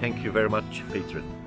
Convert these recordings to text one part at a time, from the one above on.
Thank you very much, patron.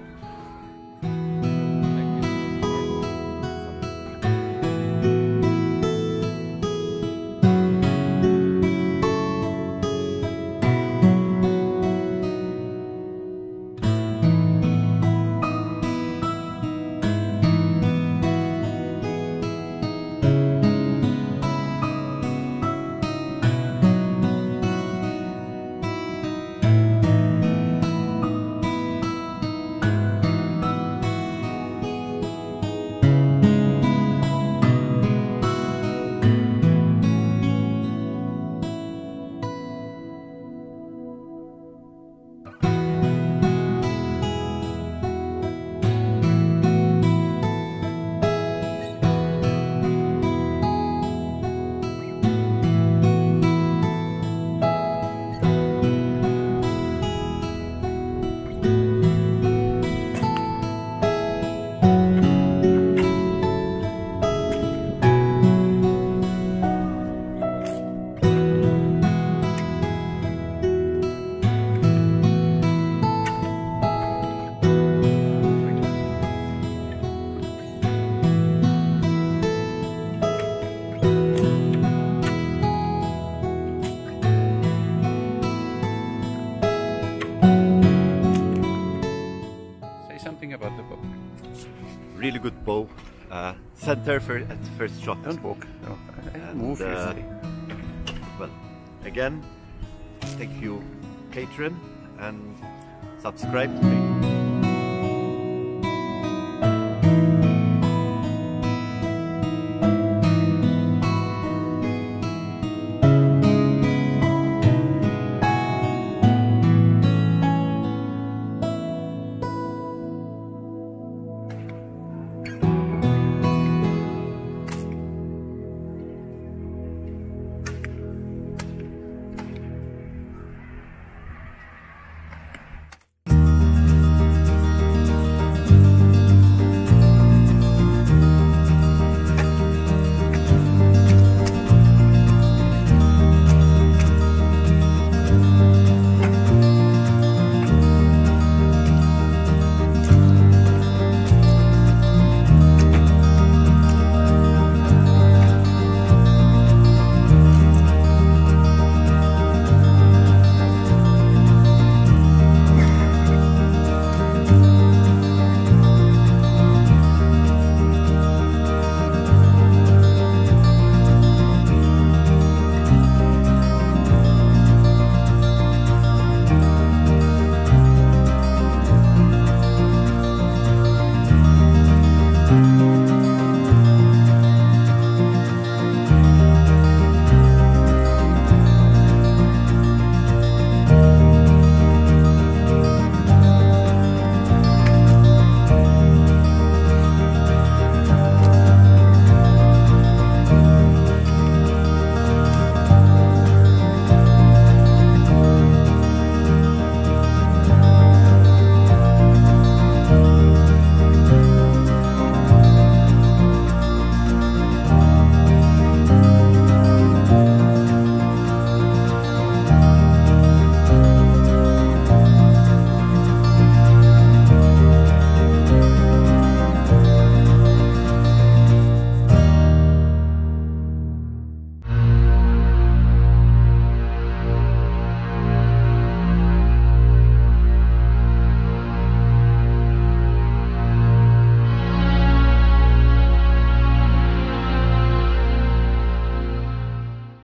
Something about the book. Really good bow. Uh, center for, at first shot. Don't walk. No, I- I And, move uh. Well, again, thank you, patron, and subscribe to me.